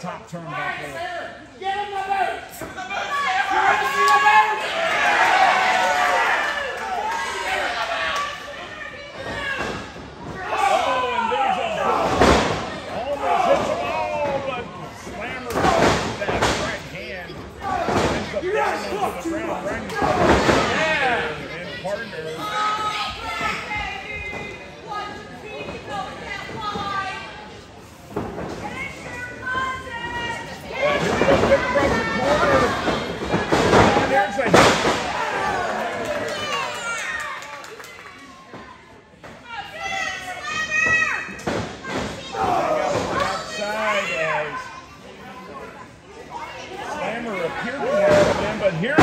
top turnbuckle. Get him the boots! To see the boots? Appeared to have him, but here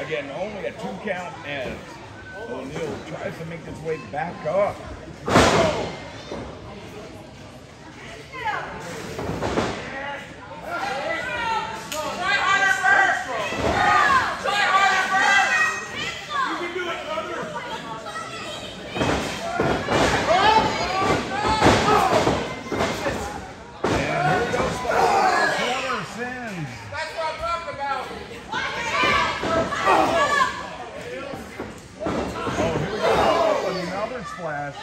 again only a two count as O'Neal tries to make his way back up. And here we go, Slammer corner sends. Oh, here we go. Another splash.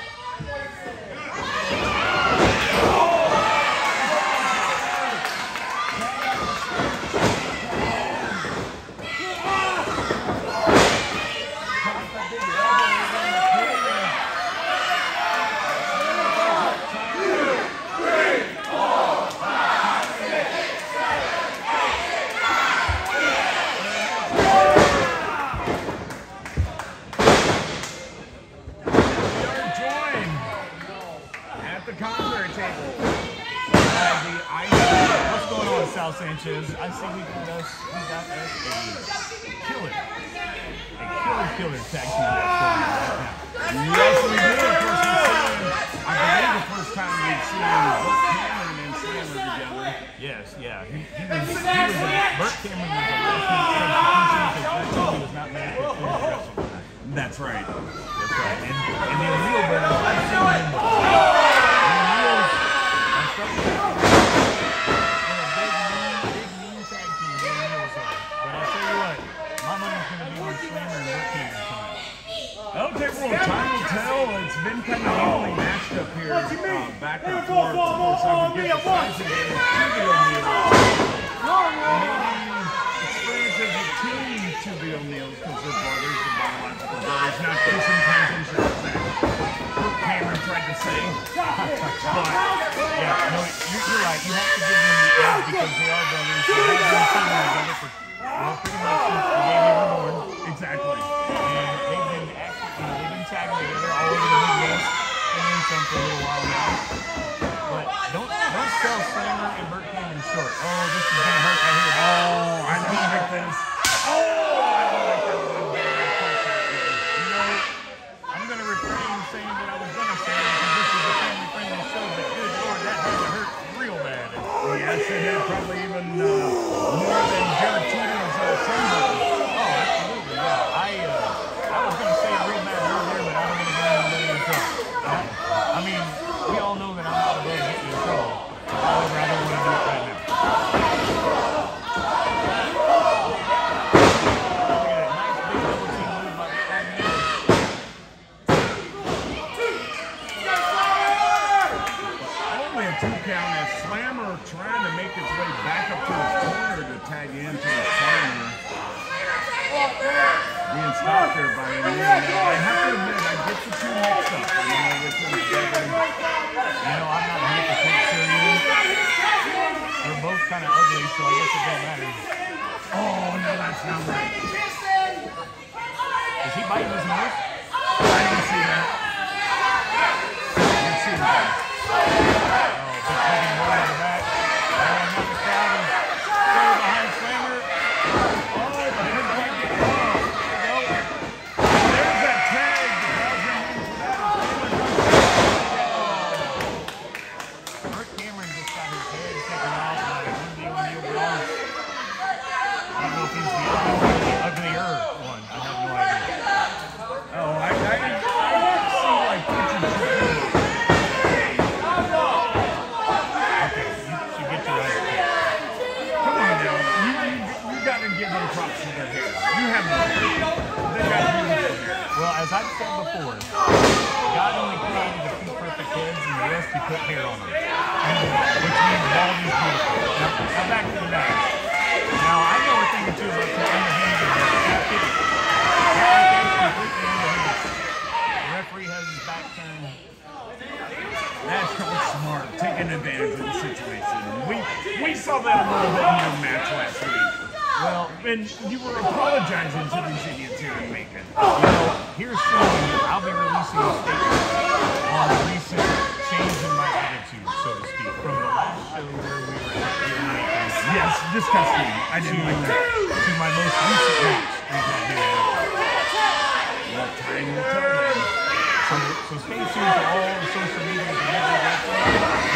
We are joined at the commentary table by the IC. What's going on, Sal Sanchez? I see we got us, we got us a killer, a killer, tag team match. Yes, we we've I believe the first time we've seen Cameron and Slammer together. Yes, yeah. He, he was, he was a, Cameron was a substitution because was not. That's right. That's right. And, and forth. Of course, I would give the size of the to the O'Neals. Maybe experience as a team to the O'Neals because they're brothers, the biological brothers, not kissing, panting, shirts, Cameron tried to say. But, yeah, no, you're, you're right. You have to give them the edge because they are brothers. They have been teaming together for, well, pretty much since the day they were born. Exactly. And they've been actually, you know, they've been tagging together all over the Midwest and then some for a little while now. And Burt Cameron short. Oh, this is gonna hurt right here. Oh, I don't. Oh, that I'm gonna refrain saying what I was gonna say because this is a family-friendly show. But good lord, that had to hurt real bad. Yes, it did. Probably even uh, more than Jared Tito's uh, sunburn. trying to make its way back up to the corner to tag into a corner. Being stopped there by a man. Now, I have to admit, I get the two mixed up. You know which one's better. You know, I'm not 100% sure either. They're both kind of ugly, so I guess it don't matter. Oh, no, that's not right. Is he biting his nose? Said God only created a few perfect heads and the rest he put hair on them. Which means bald is beautiful. Now, now back to the match. Now, I know a thing or two about some underhanded completely. The referee has his back turned. That's called smart, taking advantage of the situation. We we saw that a little bit in your match last week. And you were apologizing to these idiots here in Macon. you know, here soon, I'll be releasing a statement on the recent change in my attitude, so to speak, from the last show where we were at here in Macon Yes, disgusting. I didn't like that. to my most recent match we've had uh, here. Well, time will tell. So, so stay tuned to all the social media and every.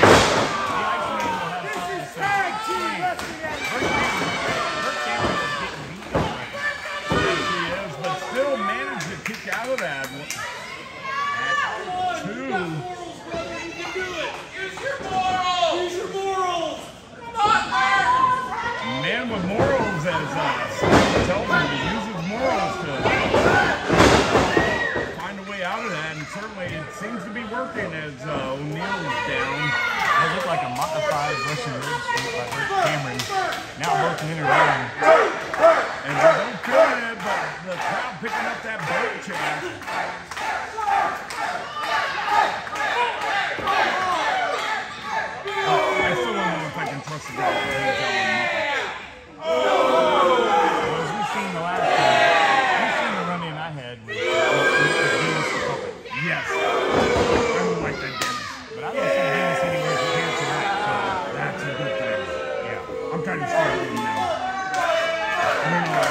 Man with morals, as uh, Steve tells him, he uses morals to find a way out of that, and certainly it seems to be working as uh, O'Neal's down. They look like a modified Russian sweep by Burt Cameron. Now both in ring. And they're doing it, but the crowd picking up that boat chant.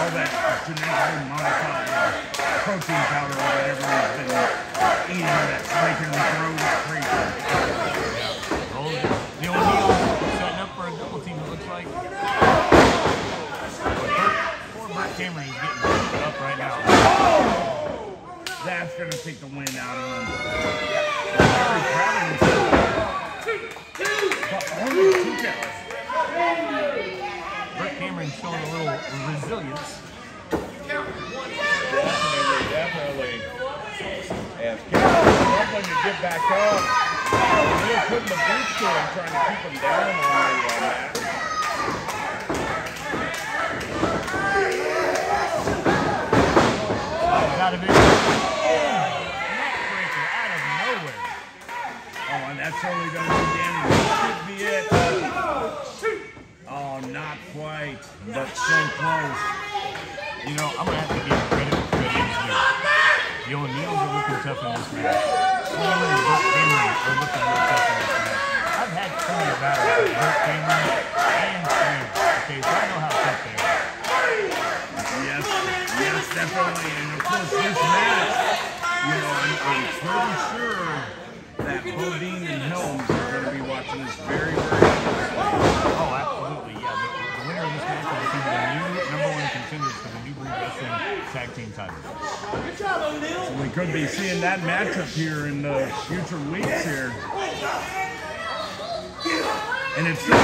All that genetically modified protein powder or whatever he's been eating that's making him throw like crazy. Roll it. The O'Neal's setting up for a double team, it looks like. Poor Burt Cameron is getting up right now. That's gonna take the wind out of him. Very proud of himself. But only two counts. Burt Cameron's showing a little resilience. Definitely, definitely. As Cameron's struggling to get back up. They're putting the boots to him, trying to keep him down on the uh, mat. Oh, got a big neck breaker out of nowhere. Oh, and that's only going to do damage. Could be it. Oh, oh, not quite, but so close. You know, I'm gonna have to give credit credit is due. The O'Neals are looking tough in this match. Slammer and Burt Cameron are looking real tough in this match. I've had plenty of battles with Burt Cameron and Slammer. Okay, so I know how tough they are. Yes, yes, definitely. And of course, this match, you know, I'm, I'm pretty sure that Bodine and Helms are going to be watching this very, very closely. Oh, absolutely. Yeah, the, the winner of this match will become the new number one contenders for the New Breed Wrestling Tag Team titles. We could be seeing that matchup here in the future weeks here. And it's not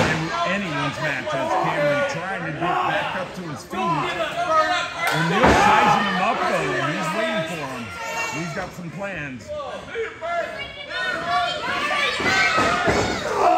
anyone's match as Cameron trying to get back up to his feet. O'Neal sizing him up though. He's waiting for him. He's got some plans. Oh,